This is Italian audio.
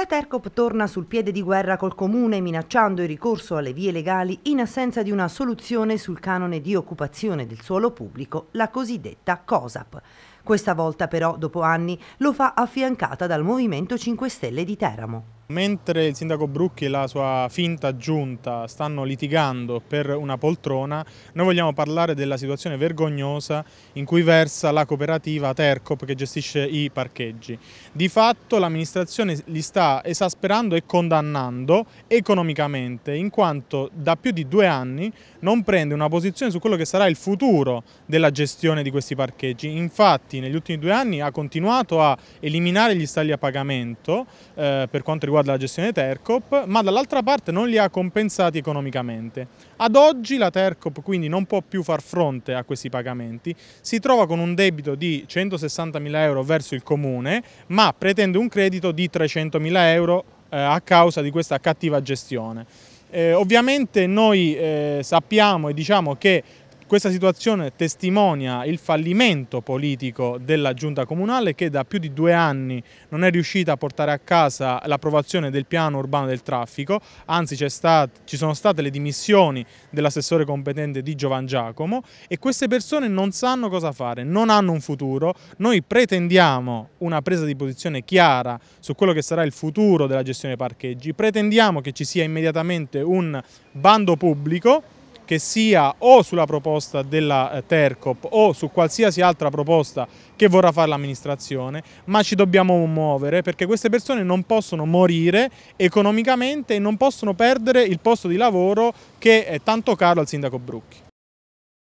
La Tercop torna sul piede di guerra col comune minacciando il ricorso alle vie legali in assenza di una soluzione sul canone di occupazione del suolo pubblico, la cosiddetta COSAP. Questa volta però, dopo anni, lo fa affiancata dal Movimento 5 Stelle di Teramo. Mentre il sindaco Brucchi e la sua finta giunta stanno litigando per una poltrona, noi vogliamo parlare della situazione vergognosa in cui versa la cooperativa Tercop che gestisce i parcheggi. Di fatto l'amministrazione li sta esasperando e condannando economicamente in quanto da più di due anni non prende una posizione su quello che sarà il futuro della gestione di questi parcheggi. Infatti negli ultimi due anni ha continuato a eliminare gli stalli a pagamento eh, per quanto riguarda riguarda la gestione Tercop, ma dall'altra parte non li ha compensati economicamente. Ad oggi la Tercop quindi non può più far fronte a questi pagamenti, si trova con un debito di 160.000 euro verso il comune, ma pretende un credito di 300.000 euro eh, a causa di questa cattiva gestione. Eh, ovviamente noi eh, sappiamo e diciamo che questa situazione testimonia il fallimento politico della giunta comunale che da più di due anni non è riuscita a portare a casa l'approvazione del piano urbano del traffico, anzi stato, ci sono state le dimissioni dell'assessore competente di Giovan Giacomo e queste persone non sanno cosa fare, non hanno un futuro. Noi pretendiamo una presa di posizione chiara su quello che sarà il futuro della gestione parcheggi, pretendiamo che ci sia immediatamente un bando pubblico che sia o sulla proposta della eh, Tercop o su qualsiasi altra proposta che vorrà fare l'amministrazione, ma ci dobbiamo muovere perché queste persone non possono morire economicamente e non possono perdere il posto di lavoro che è tanto caro al sindaco Brucchi.